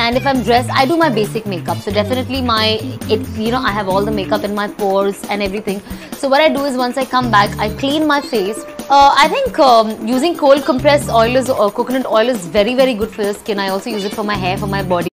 and if I'm dressed, I do my basic makeup. So definitely my, it, you know, I have all the makeup in my pores and everything. So what I do is once I come back, I clean my face. Uh, I think um, using cold compressed oil is, or coconut oil is very very good for the skin. I also use it for my hair, for my body.